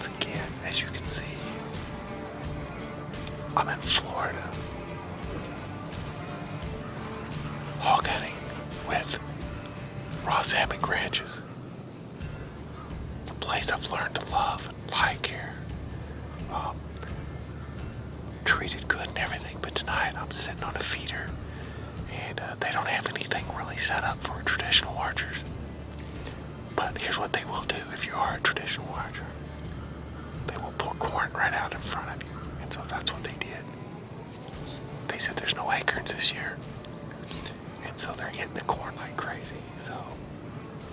once again, as you can see, I'm in Florida. Hog hunting with Ross Hammock Ranches. Said there's no acorns this year. And so they're hitting the corn like crazy. So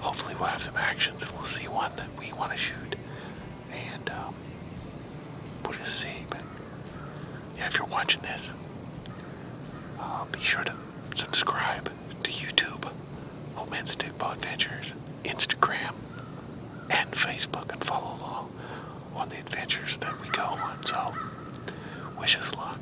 hopefully we'll have some actions and we'll see one that we want to shoot. And um, we'll just see. But yeah, if you're watching this, uh, be sure to subscribe to YouTube, Old Man Stickbow Adventures, Instagram, and Facebook, and follow along on the adventures that we go on. So, wish us luck.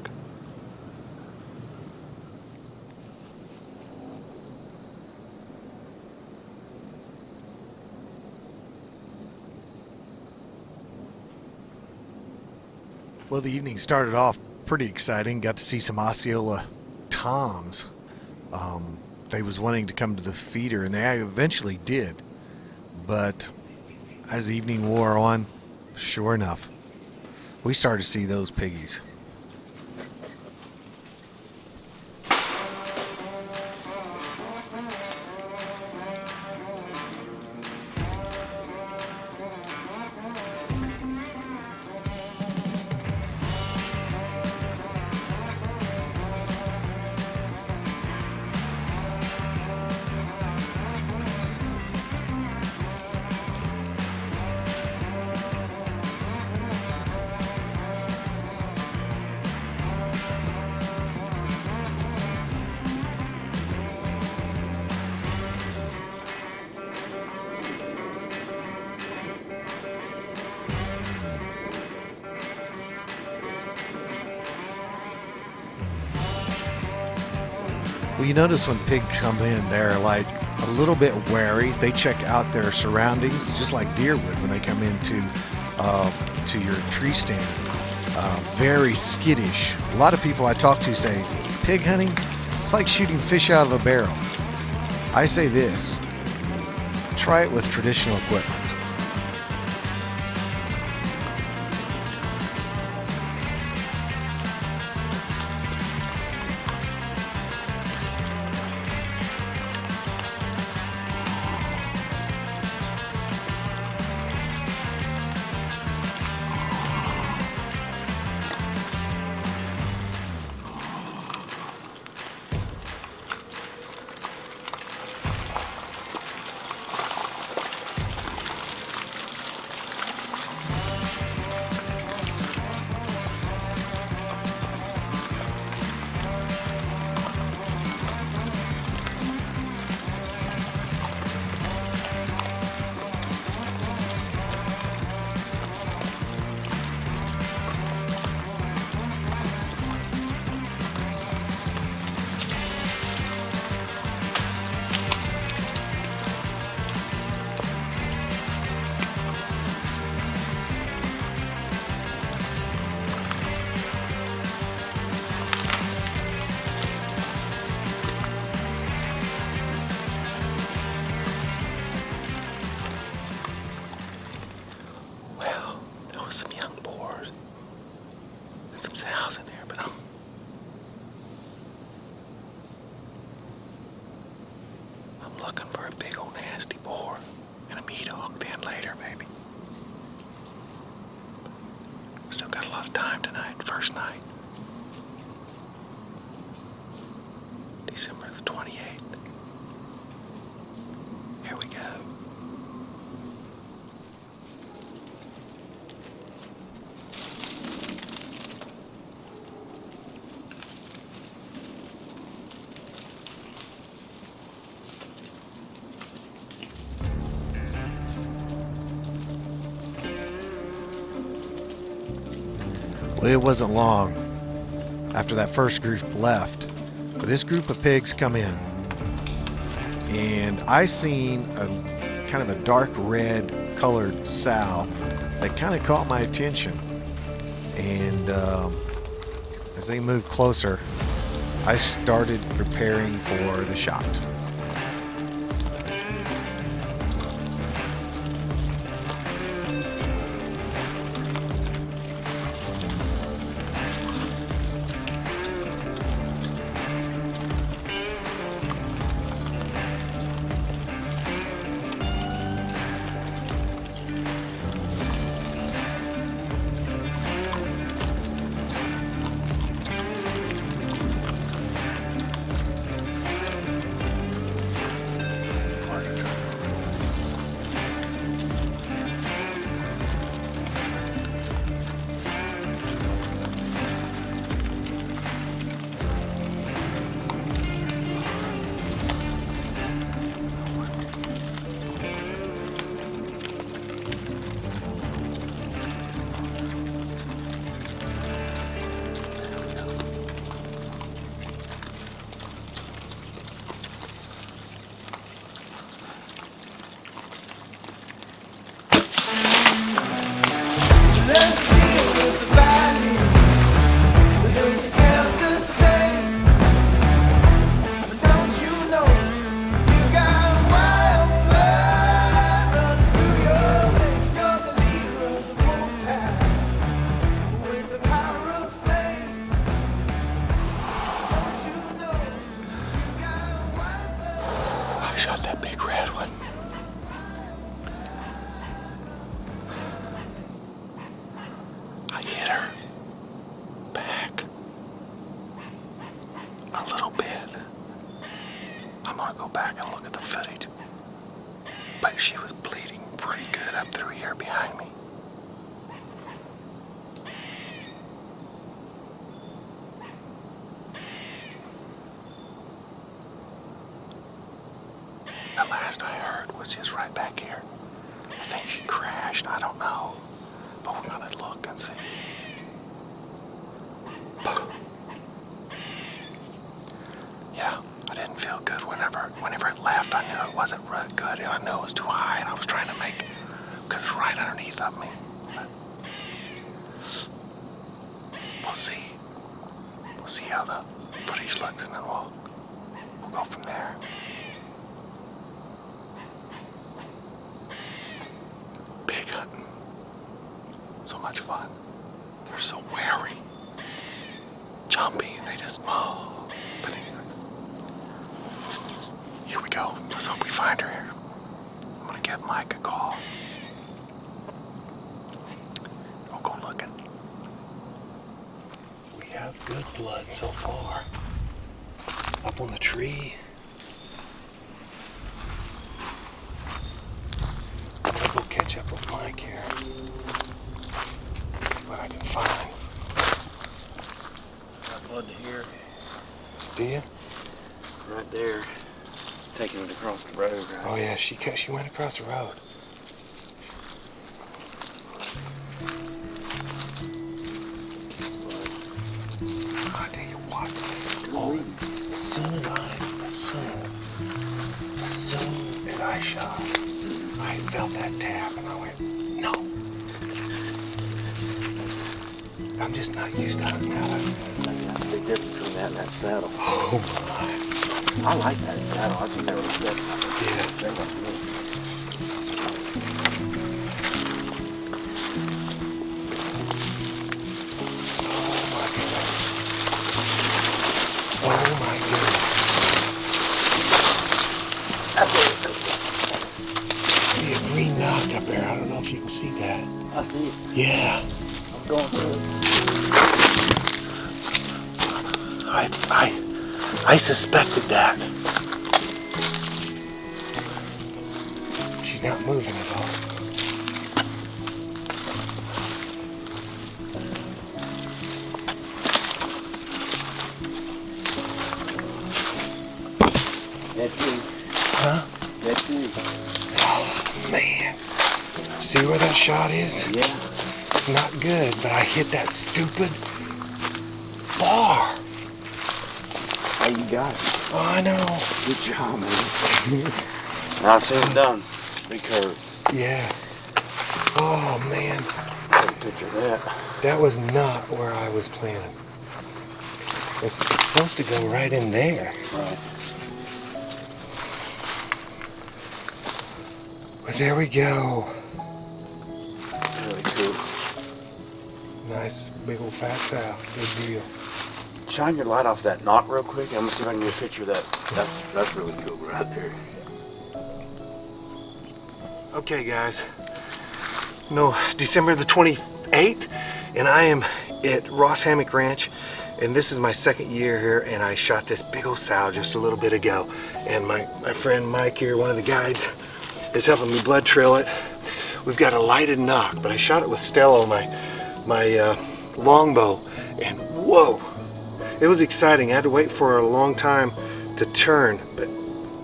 Well, the evening started off pretty exciting. Got to see some Osceola toms. Um, they was wanting to come to the feeder, and they eventually did. But as the evening wore on, sure enough, we started to see those piggies. You notice when pigs come in, they're like a little bit wary. They check out their surroundings, just like deer would when they come into uh, to your tree stand. Uh, very skittish. A lot of people I talk to say pig hunting, it's like shooting fish out of a barrel. I say this: try it with traditional equipment. December the 28th. Here we go. Well, it wasn't long after that first group left, this group of pigs come in, and I seen a kind of a dark red colored sow that kind of caught my attention. And um, as they moved closer, I started preparing for the shot. Shot that big red one. I hit her back a little bit. I'm gonna go back and look at the footage. But she was bleeding pretty good up through here behind me. The last I heard was just right back here. I think she crashed, I don't know. But we're gonna look and see. Yeah, I didn't feel good whenever whenever it left. I knew it wasn't real good and I knew it was too high and I was trying to make because it's right underneath of me. But we'll see. We'll see how the footage looks and then we'll we'll go from there. Pig hunting. So much fun. They're so wary. Jumpy and they just oh but anyway. Here we go. Let's hope we find her here. I'm gonna give Mike a call. We'll go looking. We have good blood so far. Up on the tree. I'm gonna go catch up with Mike here. See what I can find. Got blood to here, Do you? Right there. Taking it across the road, right? Oh yeah, she she went across the road. I tell you what. Oh, as soon as I, as soon, as soon as I shot, I felt that tap and I went, no. I'm just not used to hunting out of That's a big difference between that and that saddle. Oh my. I like that saddle. I think that was good. Yeah. That was. Oh my goodness. Oh my goodness. See a green nock up there. I don't know if you can see that. I see it. Yeah. I'm going through it. I I I suspected that. She's not moving at all. Dead tree. Huh? Dead tree. Oh man. See where that shot is? Yeah. It's not good, but I hit that stupid bar. How you got it? Oh, I know. Good job, man. I see it done. Big curve. Yeah. Oh man, Take a picture of that. that was not where I was planning. It's, it's supposed to go right in there. Right. But there we go. Really cool. Nice big old fat sow. Good deal. Shine your light off that knot real quick. I'm gonna see if I can get a picture of that. That's, that's really cool right there. Okay, guys. No, December the 28th, and I am at Ross Hammock Ranch, and this is my second year here, and I shot this big old sow just a little bit ago. And my, my friend Mike here, one of the guides, is helping me blood trail it. We've got a lighted nock, but I shot it with Stella, my, my uh, longbow, and whoa, it was exciting. I had to wait for a long time to turn, but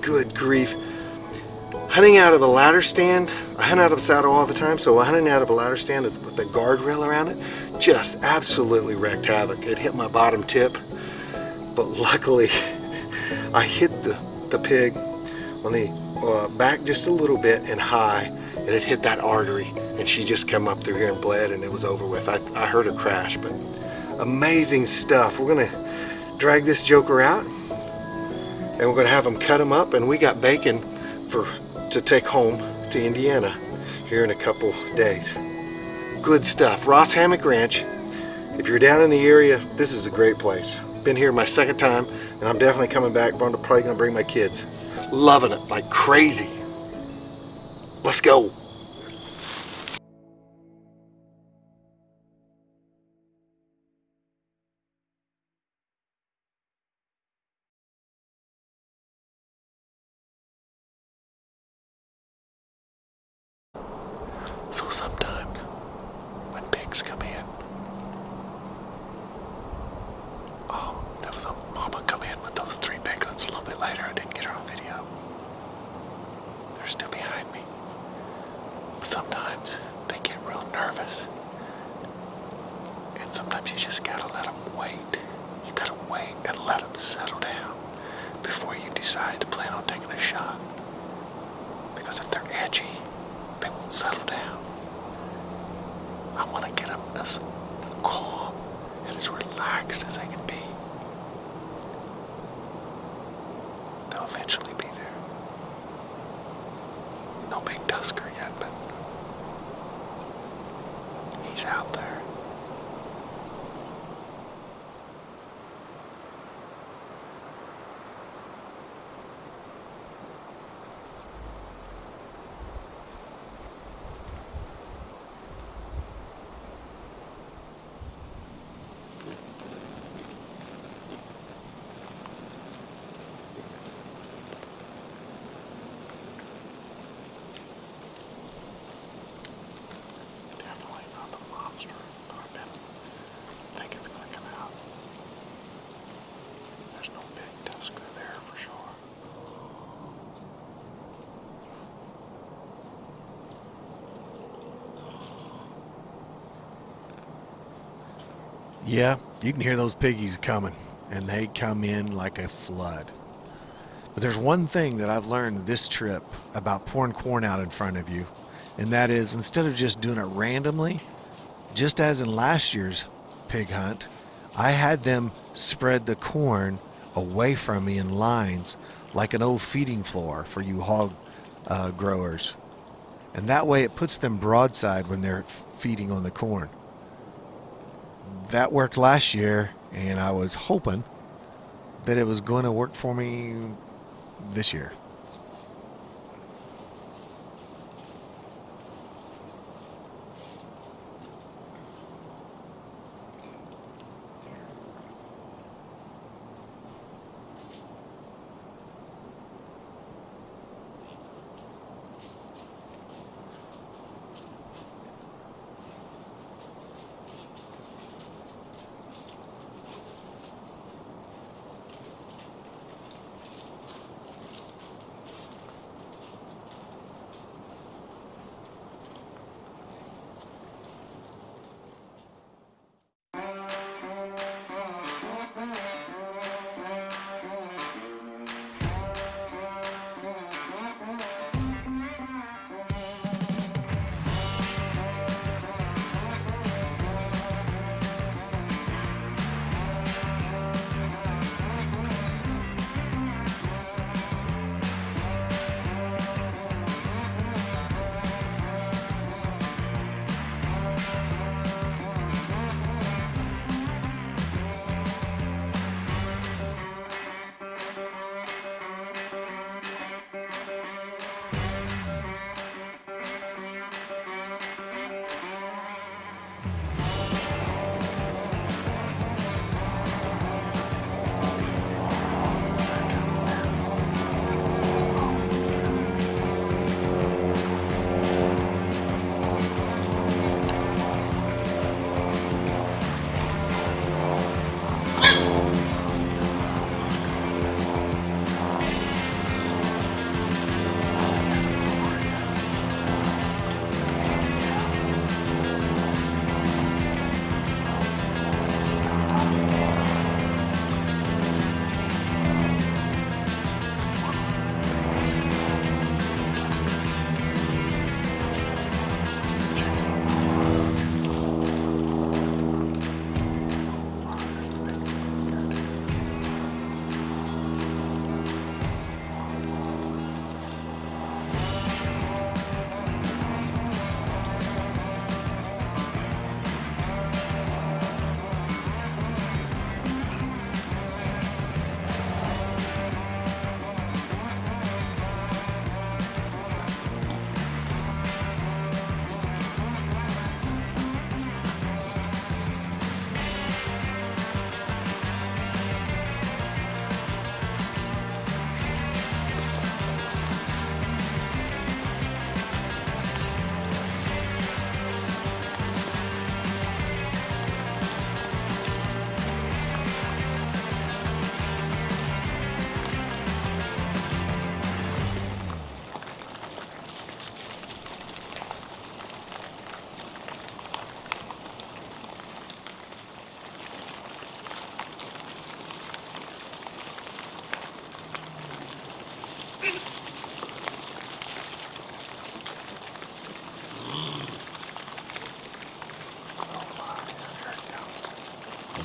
good grief hunting out of a ladder stand, I hunt out of a saddle all the time, so hunting out of a ladder stand with the guardrail around it, just absolutely wrecked havoc. It hit my bottom tip, but luckily I hit the, the pig on the uh, back just a little bit and high, and it hit that artery, and she just come up through here and bled, and it was over with. I, I heard her crash, but amazing stuff. We're gonna drag this joker out, and we're gonna have them cut him up, and we got bacon for to take home to Indiana here in a couple days. Good stuff. Ross Hammock Ranch. If you're down in the area, this is a great place. Been here my second time, and I'm definitely coming back. I'm probably gonna bring my kids. Loving it like crazy. Let's go. So sometimes when pigs come in, oh, there was a mama come in with those three piglets a little bit later. I didn't get her on video. They're still behind me. But sometimes they get real nervous. And sometimes you just gotta let them wait. You gotta wait and let them settle down before you decide to plan on taking a shot. Because if they're edgy, they won't settle down. I want to get them as calm and as relaxed as I can be. They'll eventually be there. No big Tusker yet, but he's out there. Definitely not the monster that I've been thinking it's going to come out. There's no big Tusker there for sure. Yeah, you can hear those piggies coming, and they come in like a flood. But there's one thing that I've learned this trip about pouring corn out in front of you, and that is instead of just doing it randomly, just as in last year's pig hunt, I had them spread the corn away from me in lines like an old feeding floor for you hog uh, growers. And that way it puts them broadside when they're feeding on the corn that worked last year, and I was hoping that it was going to work for me this year.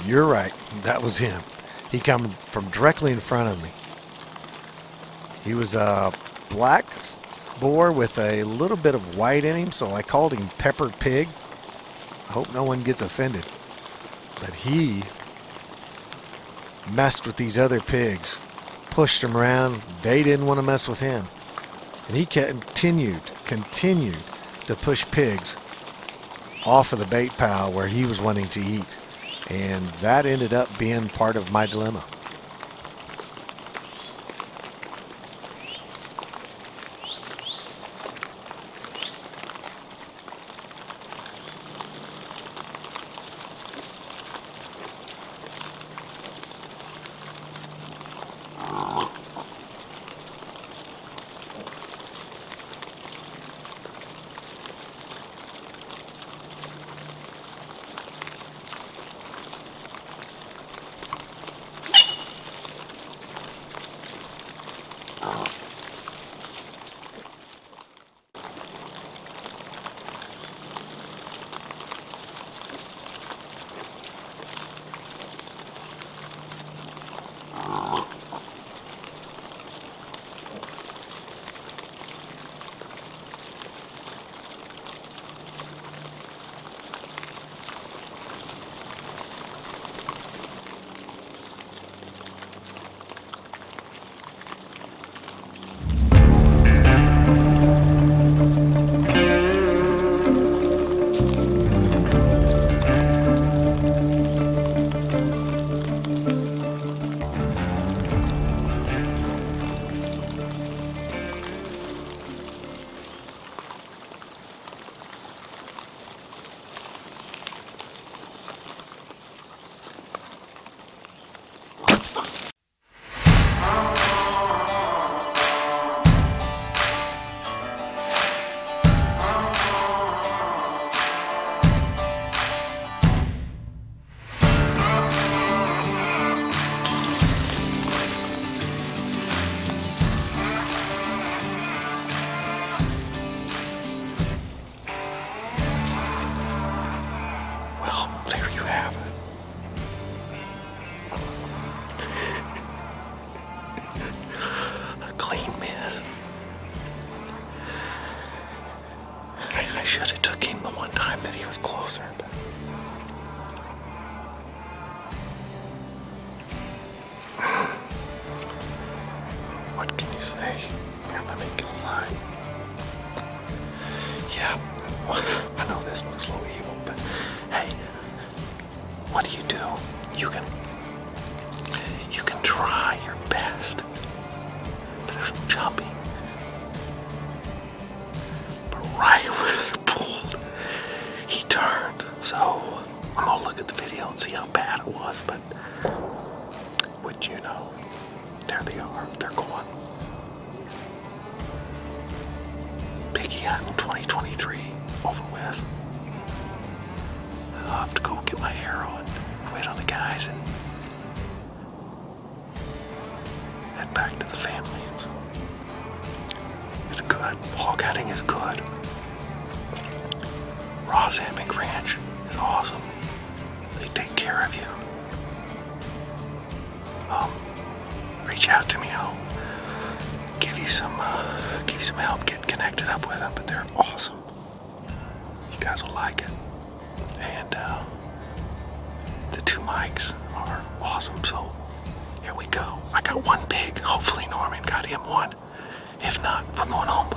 You're right. That was him. He come from directly in front of me. He was a black boar with a little bit of white in him, so I called him Pepper Pig. I hope no one gets offended. But he messed with these other pigs, pushed them around. They didn't want to mess with him. And he continued, continued to push pigs off of the bait pile where he was wanting to eat. And that ended up being part of my dilemma. Well, clean I should have took him the one time that he was closer, but 2023 If not, we're going home